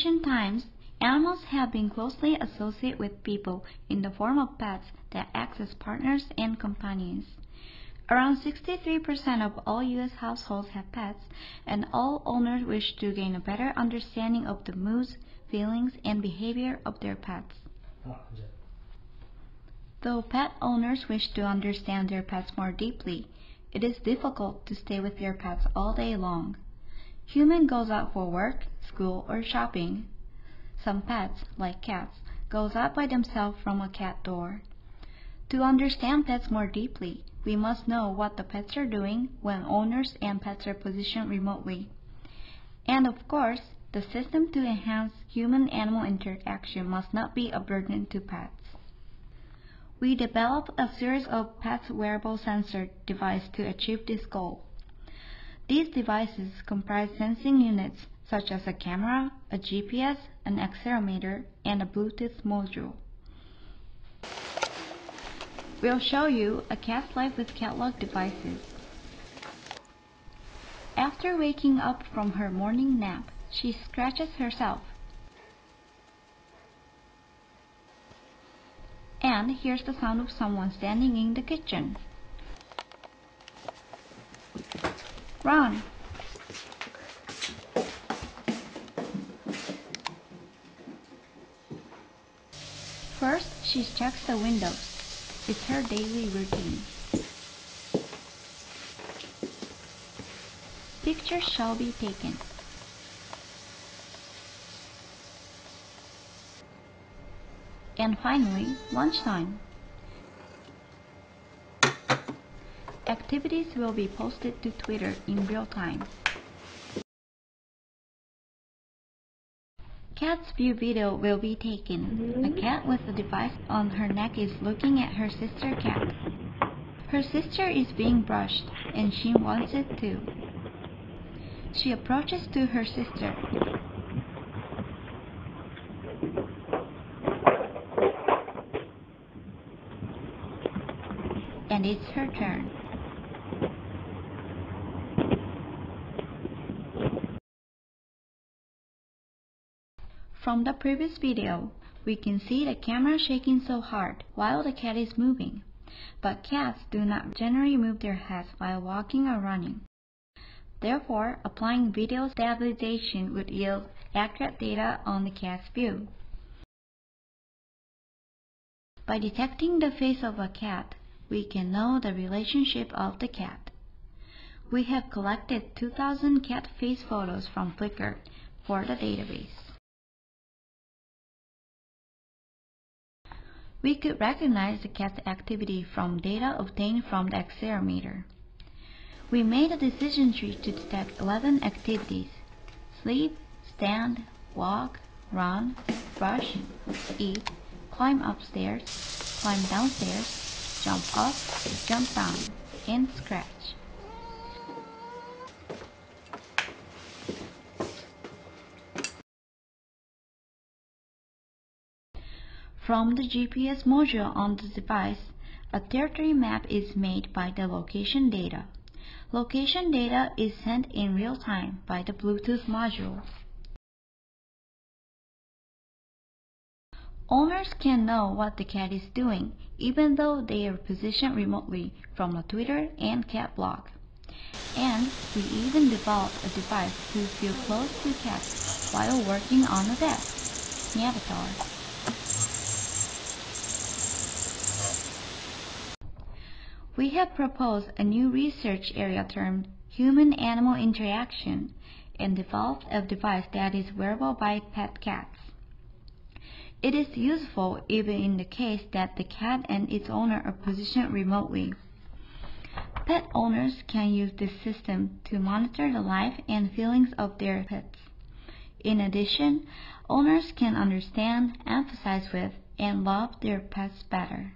ancient times, animals have been closely associated with people in the form of pets that act as partners and companions. Around 63% of all U.S. households have pets, and all owners wish to gain a better understanding of the moods, feelings, and behavior of their pets. Though pet owners wish to understand their pets more deeply, it is difficult to stay with your pets all day long. Human goes out for work, school, or shopping. Some pets, like cats, goes out by themselves from a cat door. To understand pets more deeply, we must know what the pets are doing when owners and pets are positioned remotely. And of course, the system to enhance human-animal interaction must not be a burden to pets. We developed a series of pet wearable sensor devices to achieve this goal. These devices comprise sensing units such as a camera, a GPS, an accelerometer, and a Bluetooth module. We'll show you a cat's life with Cat@Log devices. After waking up from her morning nap, she scratches herself. And here's the sound of someone standing in the kitchen. Run! First, she checks the windows. It's her daily routine. Pictures shall be taken. And finally, lunchtime. Activities will be posted to Twitter in real time. Cat's view video will be taken. A cat with a device on her neck is looking at her sister cat. Her sister is being brushed and she wants it too. She approaches to her sister. And it's her turn. From the previous video, we can see the camera shaking so hard while the cat is moving. But cats do not generally move their heads while walking or running. Therefore, applying video stabilization would yield accurate data on the cat's view. By detecting the face of a cat, we can know the relationship of the cat. We have collected 2000 cat face photos from Flickr for the database. We could recognize the cat's activity from data obtained from the accelerometer. We made a decision tree to detect 11 activities sleep, stand, walk, run, brush, eat, climb upstairs, climb downstairs, jump up, jump down, and scratch. From the GPS module on the device, a territory map is made by the location data. Location data is sent in real time by the Bluetooth module. Owners can know what the cat is doing, even though they are positioned remotely from a Twitter and cat blog. And we even developed a device to feel close to cats while working on a desk, Navatar. We have proposed a new research area termed human-animal interaction and developed a device that is wearable by pet cats. It is useful even in the case that the cat and its owner are positioned remotely. Pet owners can use this system to monitor the life and feelings of their pets. In addition, owners can understand, emphasize with, and love their pets better.